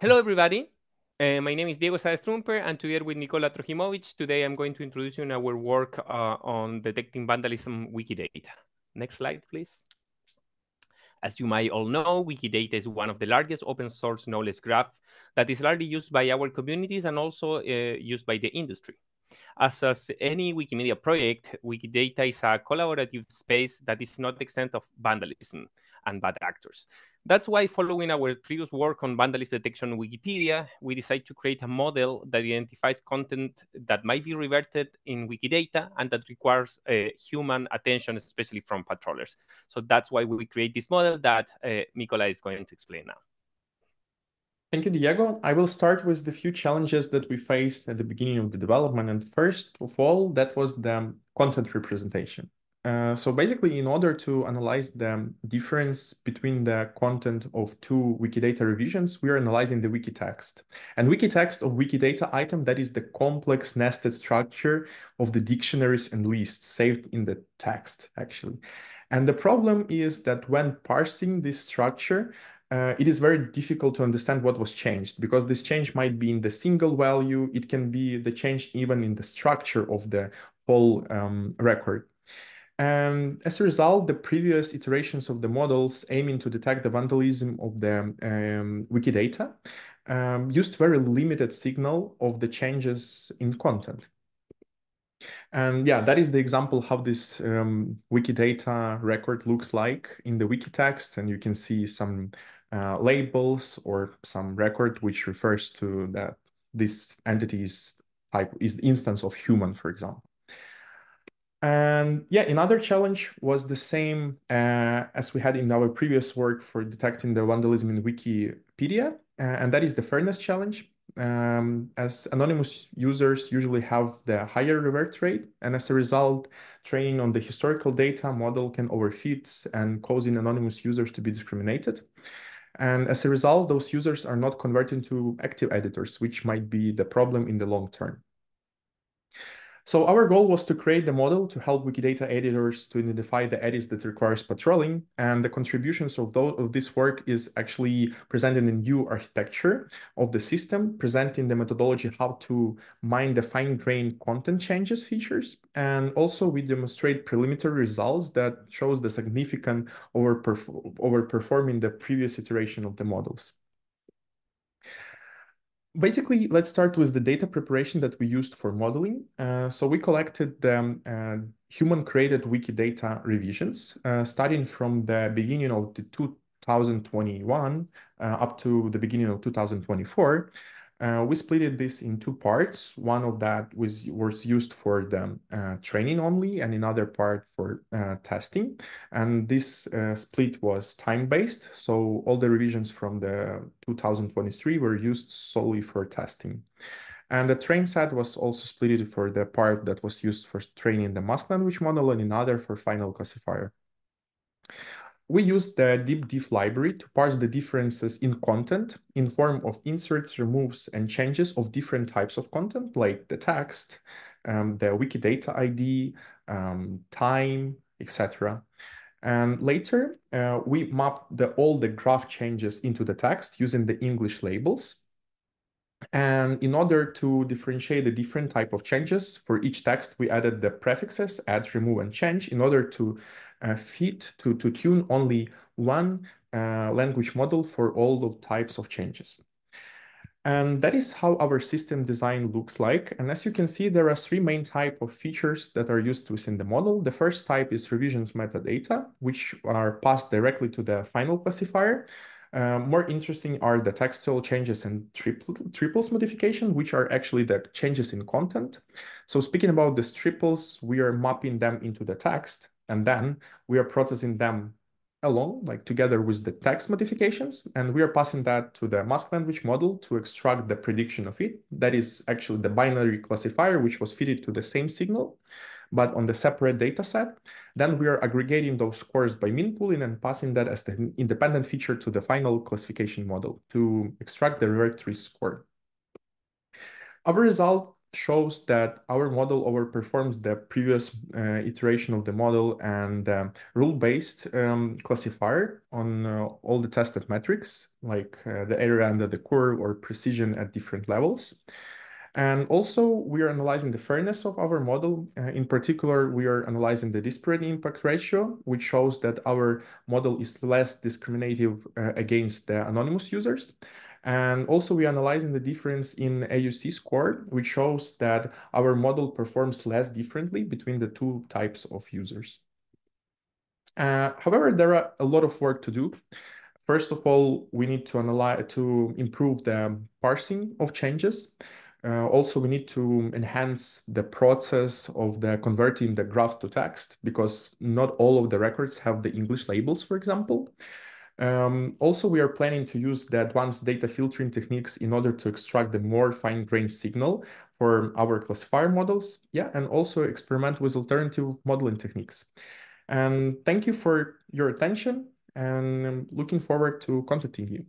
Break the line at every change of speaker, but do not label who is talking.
Hello, everybody. Uh, my name is Diego Saez Trumper, and together with Nicola Trokhymovych, today I'm going to introduce you in our work uh, on detecting vandalism Wikidata. Next slide, please. As you might all know, Wikidata is one of the largest open source knowledge graph that is largely used by our communities and also uh, used by the industry. As, as any Wikimedia project, Wikidata is a collaborative space that is not extent of vandalism and bad actors. That's why following our previous work on vandalism detection in Wikipedia, we decided to create a model that identifies content that might be reverted in Wikidata and that requires uh, human attention, especially from patrollers. So that's why we create this model that uh, Nicola is going to explain now.
Thank you, Diego. I will start with the few challenges that we faced at the beginning of the development. And first of all, that was the content representation. Uh, so basically, in order to analyze the difference between the content of two Wikidata revisions, we are analyzing the wiki text. And wiki text of Wikidata item, that is the complex nested structure of the dictionaries and lists saved in the text, actually. And the problem is that when parsing this structure, uh, it is very difficult to understand what was changed because this change might be in the single value. It can be the change even in the structure of the whole um, record. And as a result, the previous iterations of the models aiming to detect the vandalism of the um, Wikidata um, used very limited signal of the changes in content. And yeah, that is the example how this um, Wikidata record looks like in the wiki text. And you can see some uh, labels or some record which refers to that this entity type is the instance of human, for example. And yeah, another challenge was the same uh, as we had in our previous work for detecting the vandalism in Wikipedia, uh, and that is the fairness challenge. Um, as anonymous users usually have the higher revert rate, and as a result, training on the historical data model can overfit and causing anonymous users to be discriminated. And as a result, those users are not converted to active editors, which might be the problem in the long term. So our goal was to create the model to help Wikidata editors to identify the edits that requires patrolling. And the contributions of, those, of this work is actually presenting in new architecture of the system, presenting the methodology how to mine the fine-grained content changes features. And also we demonstrate preliminary results that shows the significant overperform overperforming the previous iteration of the models basically, let's start with the data preparation that we used for modeling. Uh, so we collected the um, uh, human-created Wikidata revisions, uh, starting from the beginning of the 2021 uh, up to the beginning of 2024. Uh, we split this in two parts. One of that was, was used for the uh, training only and another part for uh, testing. And this uh, split was time-based. So all the revisions from the 2023 were used solely for testing. And the train set was also split for the part that was used for training the mask language model and another for final classifier we use the deepdiff library to parse the differences in content in form of inserts, removes, and changes of different types of content, like the text, um, the Wikidata ID, um, time, etc. And later, uh, we map the, all the graph changes into the text using the English labels. And in order to differentiate the different type of changes for each text, we added the prefixes, add, remove, and change in order to fit, to, to tune only one uh, language model for all the types of changes. And that is how our system design looks like. And as you can see, there are three main type of features that are used within the model. The first type is revisions metadata, which are passed directly to the final classifier. Uh, more interesting are the textual changes and triple, triples modification, which are actually the changes in content. So speaking about the triples, we are mapping them into the text, and then we are processing them along, like together with the text modifications, and we are passing that to the mask language model to extract the prediction of it. That is actually the binary classifier, which was fitted to the same signal but on the separate data set. Then we are aggregating those scores by mean pooling and passing that as the independent feature to the final classification model to extract the revert score. Our result shows that our model overperforms the previous uh, iteration of the model and um, rule-based um, classifier on uh, all the tested metrics, like uh, the area under the curve or precision at different levels. And also, we are analyzing the fairness of our model. Uh, in particular, we are analyzing the disparate impact ratio, which shows that our model is less discriminative uh, against the anonymous users. And also we are analyzing the difference in AUC score, which shows that our model performs less differently between the two types of users. Uh, however, there are a lot of work to do. First of all, we need to analyze to improve the parsing of changes. Uh, also, we need to enhance the process of the converting the graph to text because not all of the records have the English labels, for example. Um, also, we are planning to use the advanced data filtering techniques in order to extract the more fine-grained signal for our classifier models. Yeah, and also experiment with alternative modeling techniques. And thank you for your attention and I'm looking forward to contacting you.